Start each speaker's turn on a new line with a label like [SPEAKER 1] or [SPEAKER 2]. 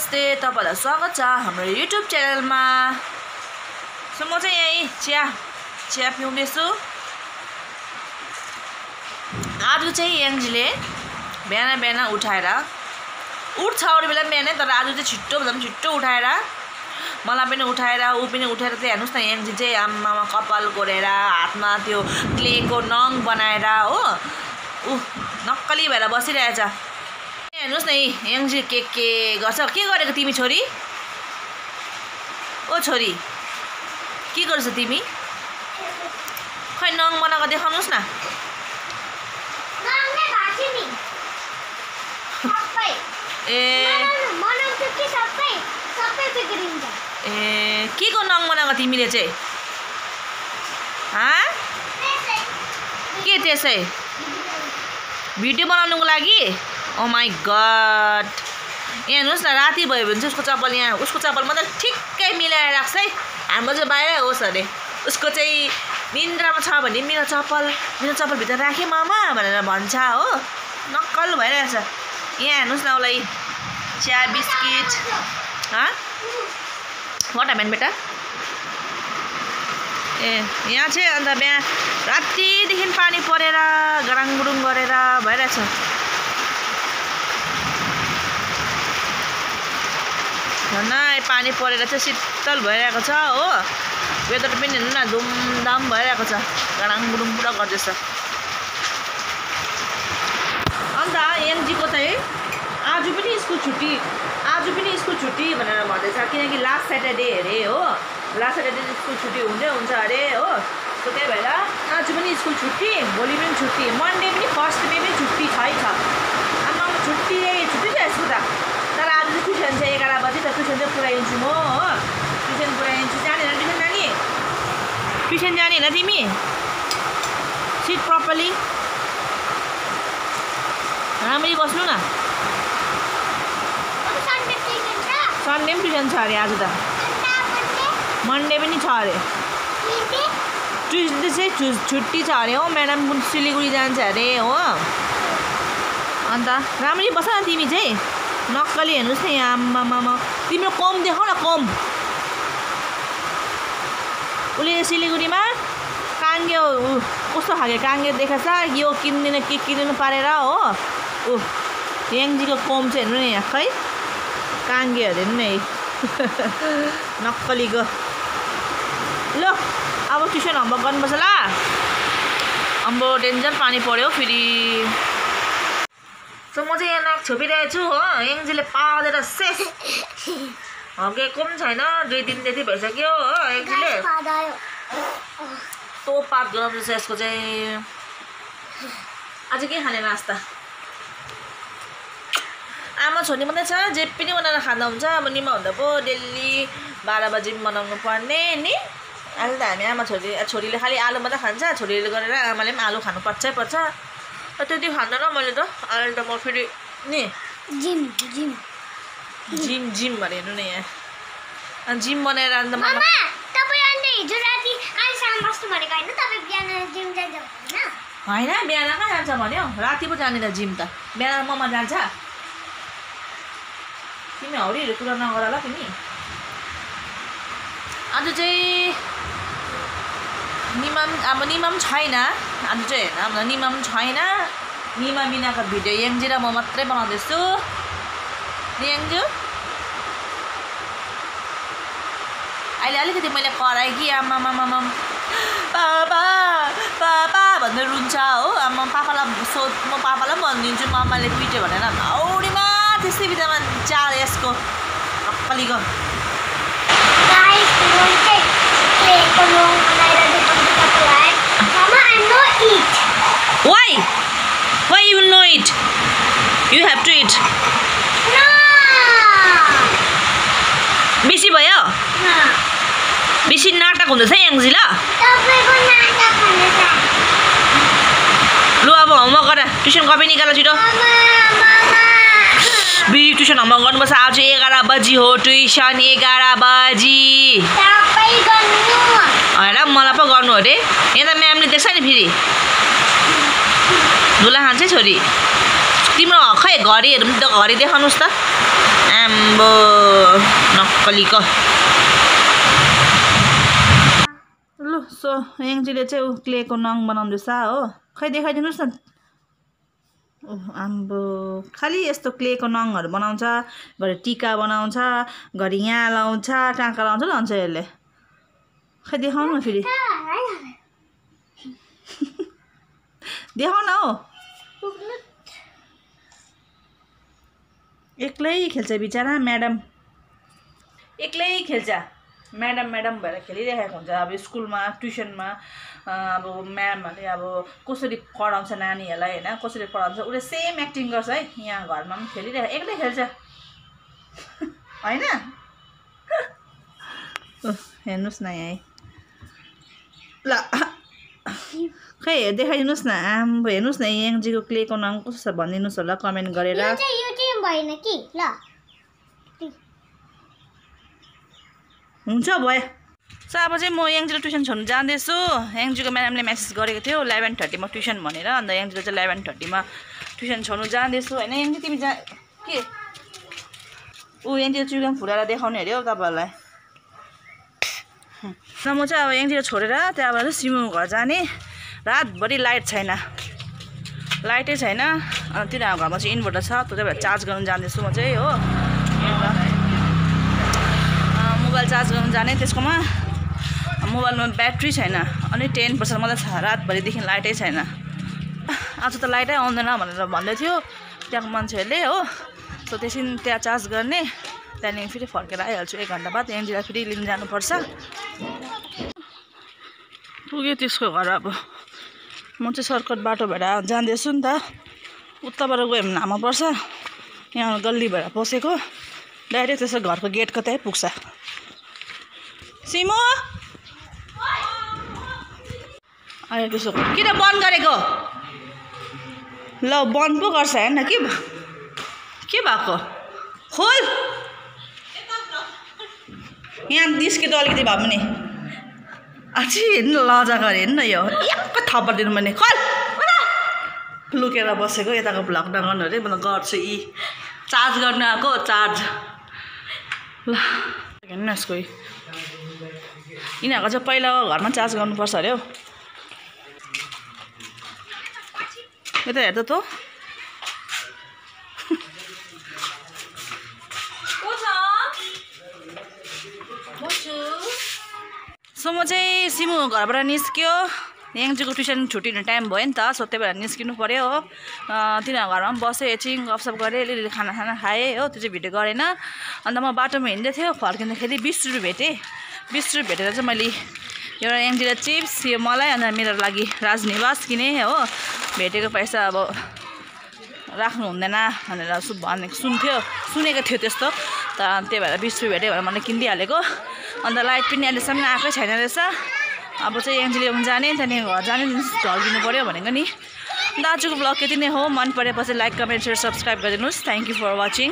[SPEAKER 1] नमस्ते तपाईँलाई स्वागत छ हाम्रो युट्युब च्यानलमा। सो म चाहिँ यहीँ चिया चिया पिउँदैछु। आज चाहिँ याङ्जीले बिहान बिहान उठाएर उठ्छ अरू बेला पनि बिहानै तर आज चाहिँ छिट्टो भन्दा पनि छिट्टो उठाएर मलाई पनि उठाएर ऊ पनि उठाएर चाहिँ हेर्नुहोस् न याङ्जी चाहिँ आमामा कपाल कोरेर हातमा त्यो क्लेको नङ बनाएर हो ऊ नक्कली भएर बसिरहेछ। हेर्नुहोस् न याङ्जी के के गर्छ। के गरेको तिमी छोरी? ओ छोरी के गर्छ तिमी? खै नङ बनाएको देखाउनुहोस् न। ए। ए के को नङ बनाएको तिमीले चाहिँ? के त्यसै? भिडियो बनाउनुको लागि? ओ माई गड यहाँ हेर्नुहोस् न राति भयो भने चाहिँ उसको चप्पल यहाँ उसको चप्पल मात्रै ठिक्कै मिलाएर राख्छ है। हाम्रो चाहिँ बाहिरै होस् अरे उसको चाहिँ निन्द्रामा छ भने मेरो चप्पल मेरो चप्पलभित्र राखेँ मामा भनेर भन्छ हो। नक्कल भइरहेछ। यहाँ हेर्नुहोस् न उसलाई चिया बिस्किट। वाट हेमेन बेटा? ए यहाँ चाहिँ अन्त बिहान रातिदेखि पानी परेर गराङ गुरुङ गरेर भइरहेछ। झन् पानी परेर चाहिँ शीतल भइरहेको छ हो। वेदर पनि हेर्नु न धुमधाम भइरहेको छ। गराङ गुरुङ पुरा गर्दैछ। अन्त एमजीको चाहिँ आज पनि स्कुल छुट्टी। आज पनि स्कुल छुट्टी भनेर भन्दैछ। किनकि लास्ट स्याटरडे अरे हो। लास्ट स्याटरडे स्कुल छुट्टी हुँदै हुन्छ अरे हो। सो त्यही भएर आज पनि स्कुल छुट्टी भोलि पनि छुट्टी मन्डे पनि फर्स्ट डे पनि छुट्टी छै छ आमा छुट्टी छुट्टी छ यसको त। तर आज चाहिँ ट्युसन चाहिँ एघार बजी चाहिँ पुऱ्याइदिन्छु म हो ट्युसन पुऱ्याइदिन्छु जाने ट्युसन जाने ट्युसन जाने होइन तिमी सिट प्रपरली राम्ररी बस्नु न
[SPEAKER 2] सन्डे
[SPEAKER 1] पनि ट्युसन छ अरे आज त
[SPEAKER 2] मन्डे
[SPEAKER 1] पनि छ अरे
[SPEAKER 2] ट्युसडे
[SPEAKER 1] चाहिँ छु छुट्टी छ अरे हो म्याडम सिलगढी जान्छ अरे हो अन्त राम्ररी बस न तिमी चाहिँ नक्कली हेर्नुहोस् न यहाँ आम्मामा तिम्रो कम देखाउ न कम उसले सिलगढीमा काङ्गे कस्तो खालको काङ्गे देखाएको छ यो किन्दिनँ के किन्दिनँ पारेर हो ऊ याङजीको कम चाहिँ हेर्नु न यहाँ खै काङ्गे अरे नि है नक्कलीको ल अब ट्युसन होमवर्क गर्नुपर्छ ल अम्बो डेन्जर पानी पऱ्यो फेरि सो म चाहिँ यहाँ नाक छोपिरहेको छु हो एङ्जीले पालेर सेस हगेको पनि छैन दुई दिन जति भइसक्यो हो एङ्जीले तो पात गराउँदैछ यसको चाहिँ आज के खाने नास्ता आमा छोरी मात्रै छ जे पनि बनाएर खाँदा हुन्छ अब निमा हुँदा पो डेली बाह्र बजी पनि बनाउनु पर्ने नि अहिले त हामी आमा छोरी छोरीले खालि आलु मात्रै खान्छ छोरीले गरेर आमाले पनि आलु खानु पर्छै पर्छ त्यति खाँदैन मैले त अहिले त म फेरि नि
[SPEAKER 2] जिम जिम
[SPEAKER 1] जिम जिम भने हेर्नु न यहाँ अनि जिम बनाएर अन्त
[SPEAKER 2] होइन बिहान
[SPEAKER 1] कहाँ जान्छ भन्यो राति पो जाने त जिम त बिहान ममा जान्छ तिमी हौरीहरू कुरा नगर ल तिमी आज चाहिँ निमा अब निमा पनि छैन आज चाहिँ निमा पनि छैन निमा बिनाको भिडियो याङ्जी र म मात्रै बनाउँदैछु याङ्जु अहिले अलिकति मैले कराएँ कि आमामामामा पापा पापा भन्दै रुन्छ हो आमा पापालाई सोध म पापालाई पनि भनिदिन्छु मामाले पिट्यो भनेर औडीमा त्यस्तै बित्थामा चाल यसको अक्कलीको
[SPEAKER 2] guys
[SPEAKER 1] why you know it you have to it
[SPEAKER 2] No!
[SPEAKER 1] बेसी भयो बेसी नाटक हुँदैछ याङ्जी ल लु अब होमवर्क गर ट्युसन कपी निकाल छिटो बि ट्युसन होमवर्क गर्नुपर्छ आज एघार बजी हो ट्युसन एघार बजी होइन मलाई पो गर्नु अरे यहाँ त म्यामले देख्छ नि फेरि धुला खान्छ छोरी। तिम्रो खै घडीहरू पनि त घडी देखाउनुहोस् त। आम्बो नक्कलीको लु सो यङजीले चाहिँ ऊ क्लेको नङ बनाउँदैछ हो। खै देखाइदिनुहोस् न। ओ आम्बो खालि यस्तो क्लेको नङहरू बनाउँछ। घरि टिका बनाउँछ घरि यहाँ लाउँछ कहाँ लाउँछ लाउँछ यसले। खै देखाउनु न फेरि। देखाउ न हौ। एक्लै खेल्छ बिचरा म्याडम। एक्लै खेल्छ। म्याडम म्याडम भएर खेलिरहेको हुन्छ। अब स्कुलमा ट्युसनमा अब म्यामहरूले अब कसरी पढाउँछ नानीहरूलाई होइन? कसरी पढाउँछ उसले सेम एक्टिङ गर्छ है। यहाँ घरमा पनि खेलिरहेको एक्लै खेल्छ। होइन? हेर्नुहोस् न यहाँ। ल। खै देखाइदिनुहोस् न आम्बो हेर्नुहोस् न याङजीको क्लेको नाम कस्तो छ भनिदिनुहोस् होला कमेन्ट गरेर।
[SPEAKER 2] भएन कि? ल।
[SPEAKER 1] हुन्छ भयो सो अब चाहिँ म याङजीको ट्युसन छोड्नु जाँदैछु। याङजीको म्याडमले मेसेज गरेको थियो इलेभेन थर्टीमा ट्युसन भनेर। अन्त याङजीको चाहिँ इलेभेन थर्टीमा ट्युसन छोड्नु जाँदैछु होइन। याङजी तिमी जा के? ऊ याङजीको चुइगाम फुलाएर देखाउने अरे हौ तपाईँहरूलाई। र म चाहिँ अब याङतिर छोडेर त्यहाँबाट सिमु घर जाने। रातभरि लाइट छैन। लाइटै छैन। अन्त तिनीहरूको घरमा चाहिँ इन्भर्टर छ त्यो चाहिँ भएर चार्ज गर्नु जाँदैछु म चाहिँ हो। मोबाइल चार्ज गर्नु जाने त्यसकोमा। मोबाइलमा ब्याट्री छैन। अनि टेन पर्सेन्ट मात्रै छ। रातभरिदेखि लाइटै छैन। आज त लाइटै आउँदैन भनेर भन्दै थियो त्यहाँको मान्छेहरूले हो। सो त्यसै त्यहाँ चार्ज गर्ने। त्यहाँदेखि फेरि फर्केर आइहाल्छु। एक घन्टा बाद यहाँनिर फेरि लिनु जानुपर्छ। पुग्यो त्यसको घर अब। म चाहिँ सर्टकट बाटो भएर जाँदैछु नि त। उताबाट गयो भने लामो पर्छ। यहाँ गल्ली भएर पसेको डाइरेक्ट त्यसो घरको गेट कतै पुग्छ। सिमो! आयो त्यसो किन बन्द गरेको? ल बन्द पो गर्छ हेर्न के के भएको? खोल! यहाँ निस्किँदो अलिकति भए पनि। अझै हेर्नु लजा गरे हेर्नु न यो। याक्क थप्पड दिनु खोल उता। लुकेर बसेको यताको भ्लग नगर्नु अरे म गर्छु यी। चार्ज गर्नु आएको चार्ज ल हेर्नु न यसको यिनीहरूको चाहिँ पहिला घरमा चार्ज गर्नुपर्छ अरे हौ। यता हेर्दा त सो म चाहिँ सिमु घरबाट निस्क्यो। याङजीको ट्युसन छुट्टी हुने टाइम भयो नि त सो त्यही भएर निस्किनु पऱ्यो हो। अँ, तिनीहरूको घरमा पनि बसेँ एकछिन गफसप गरेँ अलिअलि खाना खाना खाएँ हो त्यो चाहिँ भिडियो गरेन। अन्त म बाटोमा हिँड्दै थियो फर्किँदाखेरि बिस रुपियाँ भेटेँ। बिस रुपियाँ भेटेर चाहिँ मैले एउटा याङजीलाई चिप्स यो मलाई अन्त मेरो लागि राजनिवास किनेँ हो। भेटेको पैसा अब राख्नु हुँदैन भनेर सु भनेको सुन्थ्यो। सुनेको थियो त्यस्तो। त त्यही भएर बिस रुपियाँ भेट्यो भनेर मैले किनिदिइहालेको। अन्त लाइट पनि अहिलेसम्म आएकै छैन रहेछ। अब चाहिँ एनजिले ल्याउनु जाने त्यहाँदेखि घर जाने ढल्किनु पऱ्यो भनेको नि। आजको ब्लग यति नै हो। मन परेपछि लाइक कमेन्ट सेयर सब्सक्राइब गरिदिनुहोस्। Thank you for watching